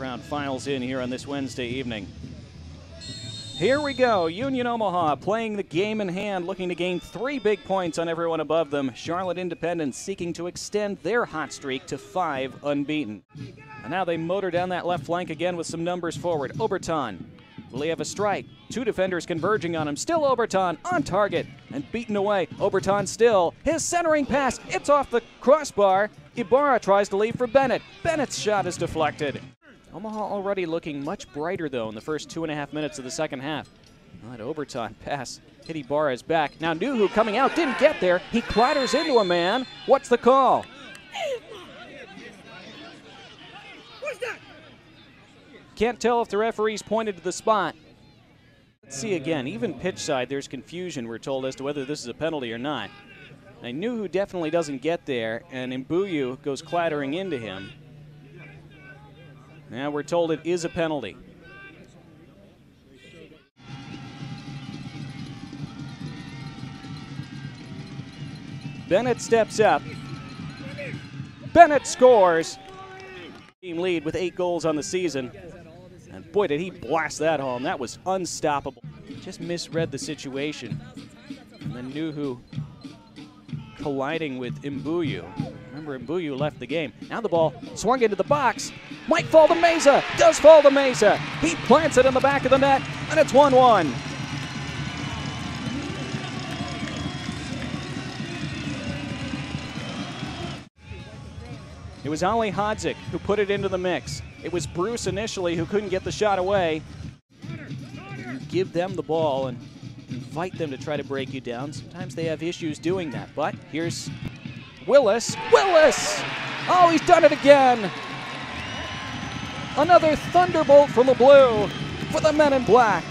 Crowd files in here on this Wednesday evening. Here we go. Union Omaha playing the game in hand, looking to gain three big points on everyone above them. Charlotte Independence seeking to extend their hot streak to five unbeaten. And now they motor down that left flank again with some numbers forward. Oberton. Will he have a strike? Two defenders converging on him. Still Oberton on target and beaten away. Oberton still. His centering pass. It's off the crossbar. Ibarra tries to leave for Bennett. Bennett's shot is deflected. Omaha already looking much brighter, though, in the first two and a half minutes of the second half. Well, that Oberton pass hit Ibarra's back. Now Nuhu coming out, didn't get there. He clatters into a man. What's the call? Can't tell if the referees pointed to the spot. Let's see again. Even pitch side, there's confusion, we're told, as to whether this is a penalty or not. I Nuhu definitely doesn't get there, and Mbuyu goes clattering into him. Now we're told it is a penalty. Bennett steps up. Bennett scores. Team lead with eight goals on the season. And boy, did he blast that home. That was unstoppable. Just misread the situation. And then Nuhu colliding with Mbuyu. Remember, Mbuyu left the game. Now the ball swung into the box. Might fall to Meza. Does fall to Meza. He plants it in the back of the net, and it's 1 1. It was Ali Hodzik who put it into the mix. It was Bruce initially who couldn't get the shot away. You give them the ball and invite them to try to break you down. Sometimes they have issues doing that, but here's Willis. Willis! Oh, he's done it again! Another thunderbolt from the blue for the men in black.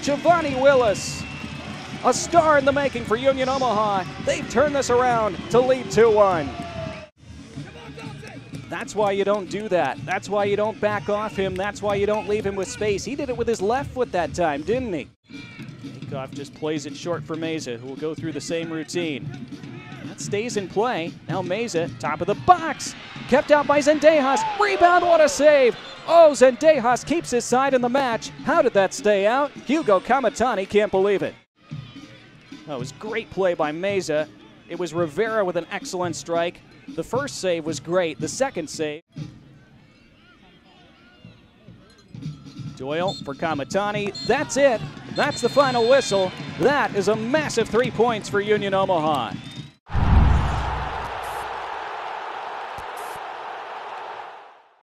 Giovanni Willis, a star in the making for Union Omaha. They've turned this around to lead 2 1. That's why you don't do that. That's why you don't back off him. That's why you don't leave him with space. He did it with his left foot that time, didn't he? Takeoff just plays it short for Meza, who will go through the same routine. That stays in play. Now Meza, top of the box. Kept out by Zendejas. Rebound, what a save. Oh, Zendejas keeps his side in the match. How did that stay out? Hugo Kametani can't believe it. That was great play by Meza. It was Rivera with an excellent strike. The first save was great. The second save. Doyle for Kametani. That's it. That's the final whistle. That is a massive three points for Union Omaha.